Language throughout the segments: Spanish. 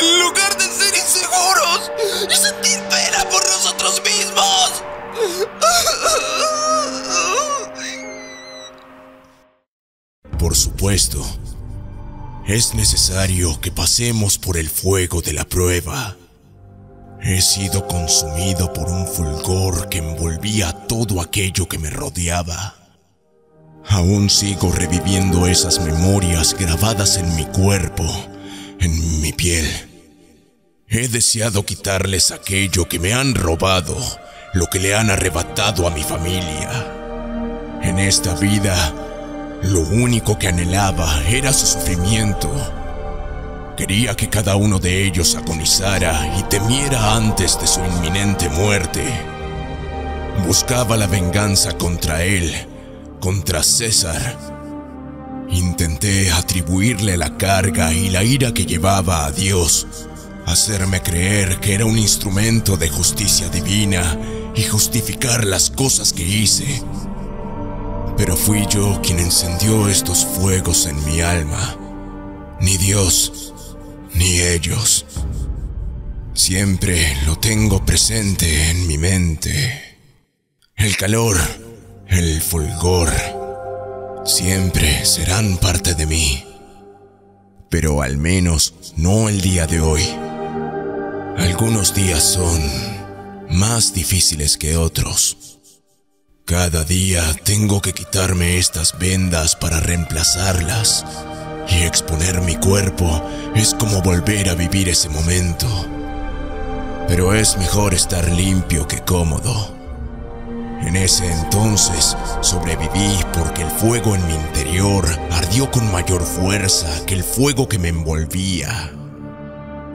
En lugar de ser inseguros y sentir pena por nosotros mismos. Por supuesto, es necesario que pasemos por el fuego de la prueba. He sido consumido por un fulgor que envolvía todo aquello que me rodeaba. Aún sigo reviviendo esas memorias grabadas en mi cuerpo, en mi piel. He deseado quitarles aquello que me han robado, lo que le han arrebatado a mi familia. En esta vida, lo único que anhelaba era su sufrimiento. Quería que cada uno de ellos agonizara y temiera antes de su inminente muerte. Buscaba la venganza contra él, contra César. Intenté atribuirle la carga y la ira que llevaba a Dios, hacerme creer que era un instrumento de justicia divina y justificar las cosas que hice. Pero fui yo quien encendió estos fuegos en mi alma. Ni Dios, ni ellos. Siempre lo tengo presente en mi mente. El calor, el fulgor, siempre serán parte de mí. Pero al menos no el día de hoy. Algunos días son más difíciles que otros. Cada día tengo que quitarme estas vendas para reemplazarlas. Y exponer mi cuerpo es como volver a vivir ese momento. Pero es mejor estar limpio que cómodo. En ese entonces sobreviví porque el fuego en mi interior ardió con mayor fuerza que el fuego que me envolvía.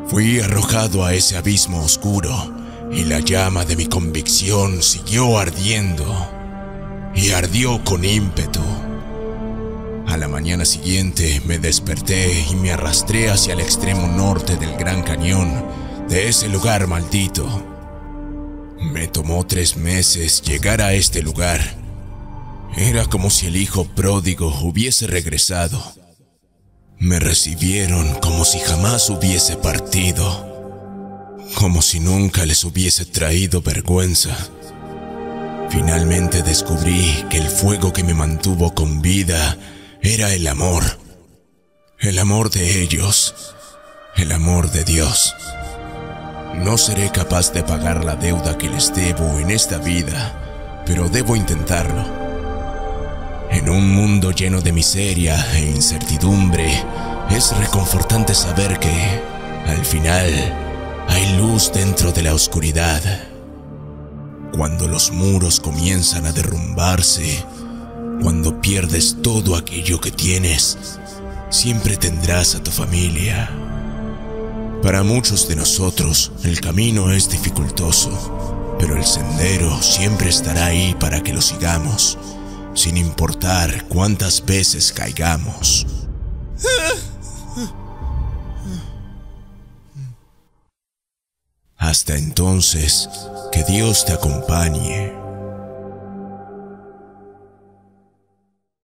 Fui arrojado a ese abismo oscuro y la llama de mi convicción siguió ardiendo y ardió con ímpetu. A la mañana siguiente me desperté y me arrastré hacia el extremo norte del Gran Cañón, de ese lugar maldito. Me tomó tres meses llegar a este lugar. Era como si el hijo pródigo hubiese regresado. Me recibieron como si jamás hubiese partido, como si nunca les hubiese traído vergüenza. Finalmente descubrí que el fuego que me mantuvo con vida era el amor. El amor de ellos. El amor de Dios. No seré capaz de pagar la deuda que les debo en esta vida, pero debo intentarlo. En un mundo lleno de miseria e incertidumbre, es reconfortante saber que, al final, hay luz dentro de la oscuridad. Cuando los muros comienzan a derrumbarse, cuando pierdes todo aquello que tienes, siempre tendrás a tu familia. Para muchos de nosotros el camino es dificultoso, pero el sendero siempre estará ahí para que lo sigamos, sin importar cuántas veces caigamos. Hasta entonces, que Dios te acompañe.